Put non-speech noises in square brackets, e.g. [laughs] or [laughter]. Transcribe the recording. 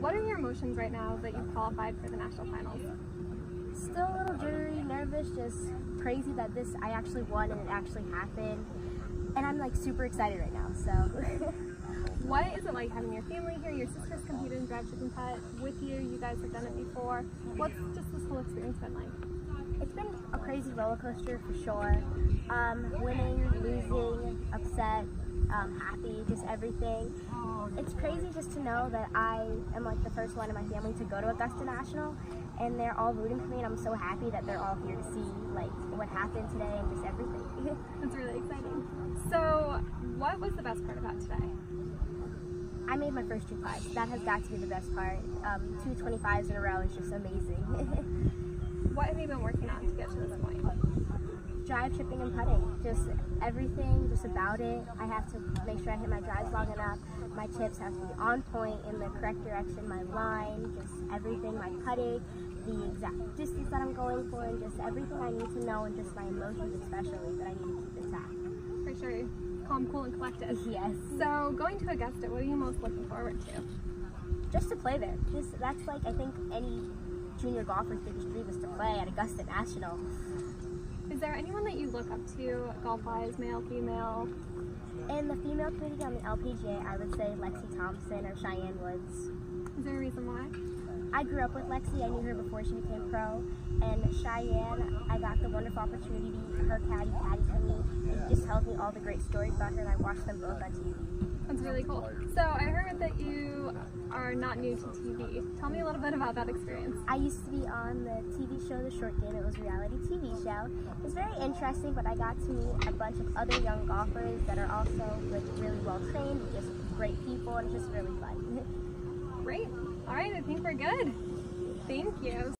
What are your emotions right now that you've qualified for the national finals? Still a little jittery, nervous, just crazy that this I actually won and it actually happened. And I'm like super excited right now. So [laughs] What is it like having your family here? Your sisters competed in Drive Chip and Putt with you. You guys have done it before. What's just this whole experience been like? It's been a crazy roller coaster for sure. Um, winning, losing, upset, um, happy, just everything. It's crazy just to know that I am like the first one in my family to go to Augusta National and they're all rooting for me and I'm so happy that they're all here to see like what happened today and just everything. [laughs] That's really exciting. So, what was the best part about today? I made my first two pies. That has got to be the best part. Um, two 25s in a row is just amazing. [laughs] What have you been working to this point? drive, chipping, and putting. Just everything, just about it. I have to make sure I hit my drives long enough. My chips have to be on point in the correct direction. My line, just everything. My putting, the exact distance that I'm going for, and just everything I need to know, and just my emotions especially that I need to keep intact. For sure. Calm, cool, and collected. Yes. So, going to Augusta, what are you most looking forward to? Just to play there. Just that's like I think any junior golfer's biggest dream is to play at Augusta National. Is there anyone that you look up to, golf-wise, male, female? In the female community on the LPGA, I would say Lexi Thompson or Cheyenne Woods. Is there a reason why? I grew up with Lexi. I knew her before she became pro. And Cheyenne, I got the wonderful opportunity her caddy caddy to me. And just tells me all the great stories about her, and I watched them both on TV. That's really cool. So I heard that you are not new to TV. Tell me a little bit about that experience. I used to be on the TV show The Short Game. It was a reality TV show. It was very interesting, but I got to meet a bunch of other young golfers that are also like really well trained, just great people, and it's just really fun. [laughs] Great. All right, I think we're good. Thank you.